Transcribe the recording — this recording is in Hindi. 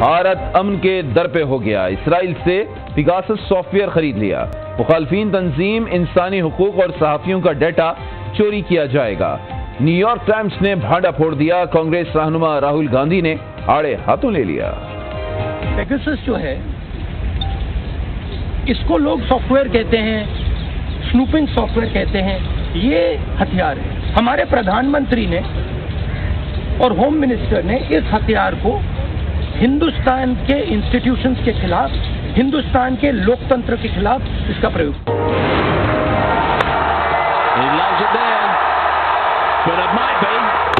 भारत अमन के दर पे हो गया। इसराइल से पिगासस सॉफ्टवेयर खरीद लिया। मुखालफी तंजीम, इंसानी हकूक और सहाफ़ियों का डेटा चोरी किया जाएगा। न्यूयॉर्क टाइम्स ने भांडा फोड़ दिया। कांग्रेस रहनुमा राहुल गांधी ने आड़े हाथों ले लिया। जो है, इसको लोग सॉफ्टवेयर कहते हैं स्नूपिंग सॉफ्टवेयर कहते हैं। ये हथियार है। हमारे प्रधानमंत्री ने और होम मिनिस्टर ने इस हथियार को हिंदुस्तान के इंस्टीट्यूशंस के खिलाफ, हिंदुस्तान के लोकतंत्र के खिलाफ इसका प्रयोग but it might be.